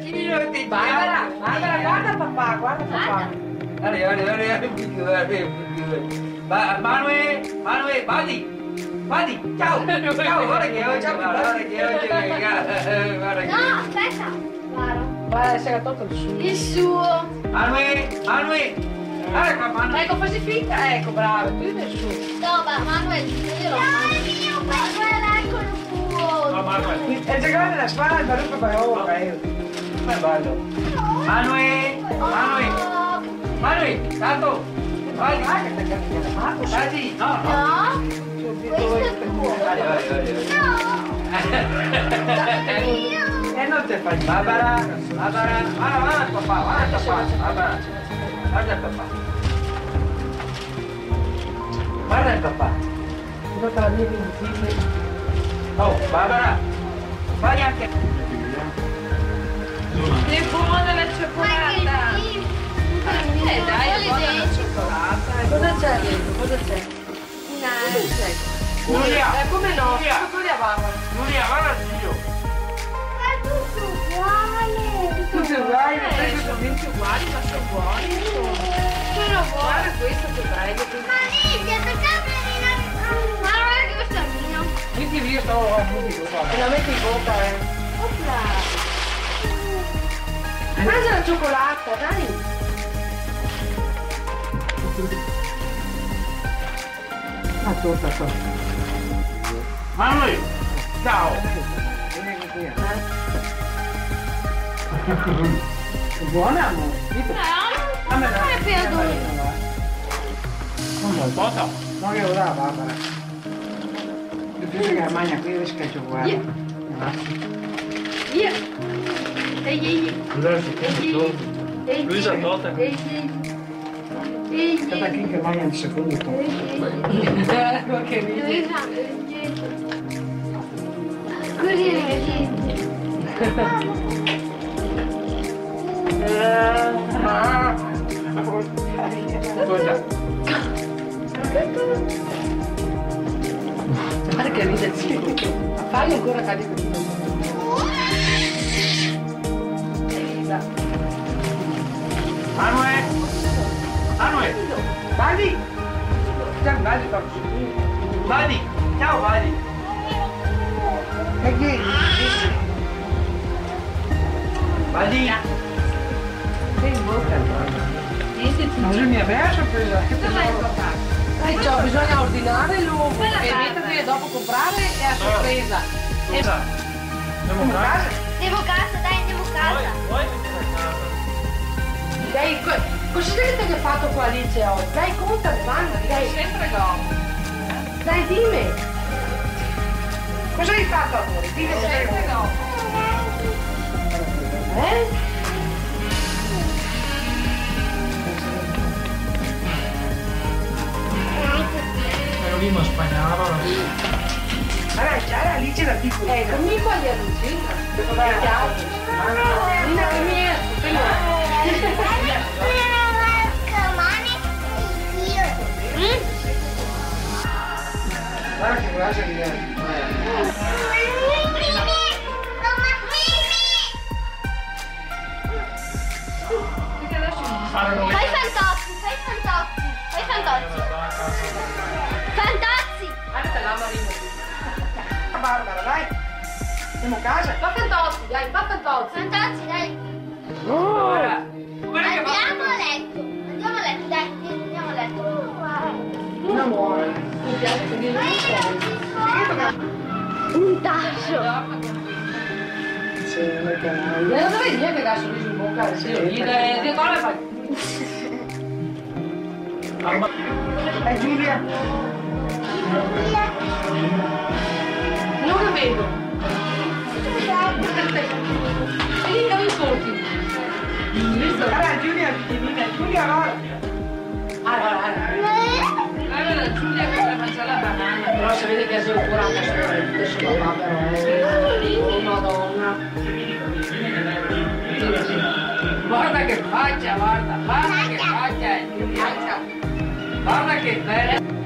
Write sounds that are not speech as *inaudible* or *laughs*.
ti Barbara, Barbara, guarda papà, guarda papà. Guarda, guarda, guarda, guarda, Manuel, Manuel, vadi, vadi, ciao, *laughs* ciao, guarda che oggi, guarda che oggi, guarda che... No, aspetta. Guarda. Guarda, si era tolto il suo. Il suo. Manuel, Manuel, guarda qua, Manuel. Ecco, facci finta, ecco, bravo, tu del suo. No, ma Manuel, io lo No, è mio, guarda, ecco il suo. No, Manuel. E giocare nella spalla il barocco per ora, eh. Baldo. Manuel, Manuel, Manuel, salvo. Barbara, Barbara, papá, Bárbara, papà, Barbara, guarda papà. Guarda papà. Guarda la mia insieme. Oh, Barbara, vai anche. C'è dentro? Cosa c'è? Giulia, Eh, come no? Giulia. Giulia Barbara. Giulia, guarda zio. Tutto uguale. Tutti uguali, Eh, sono tutti uguali, ma sono buoni. Sono buone. Guarda questo che bello. Ma Lidia, attaccate Ma guarda che questo è mio. Metti via sto E la metti in bocca, eh. Opla. Mangia la cioccolata, dai. La torta Aduh, aduh. Malui, kau. Boa, né, amor? Não, não, Como é Pedro. Bota. Não é lá, Bárbara. Eu fiz a manha com eles que eu vou. Ia. Ia. Ei, ei, ei. Luísa, volta. Ehi. qui che magna un secondo. Ecco che vedi. Così è? Guarda che ride. Fai ancora cadere. Mali! Sen Mali bak şimdi. Mali! Ya Mali! Peki. Mali! Sen boca. Mali mi piace quella? Che Dai, ciao, bisogna ordinare l'uovo e metterti dopo comprare è a sorpresa. Scusa, andiamo a casa? Andiamo a casa, dai, andiamo a casa. Vuoi? Vuoi? Dai, considerate fatto qua Alice oggi. Dai, conta, domanda, dai, Sempre go. dai, dimmi. Cosa hai fatto, amore? Dimmi cosa hai Sempre fatto. go. Eh? Ma spagnolo. Allora, già Alice da piccola. Eh, non mi voglio Alice. Devo dare a Guarda che cosa che è. Fai fantozzi, fai fantozzi, fai fantozzi. Fantozzi! Guarda la Marina. Barbara, dai. Andiamo a casa. Fa fantozzi, dai, fa fantozzi. Fantozzi, dai. Ora, guarda che Um tacho. Eu também tinha que pegar sorriso um pouco, cara. E decora, pai. É Júlia. Nunca vejo. Ele não importa. Cara, Júlia, menina, Júlia agora. Si vede che solo curata adesso papà però. eh. Madonna. Guarda che faccia, guarda, guarda che faccia, Giulia. Guarda che bella.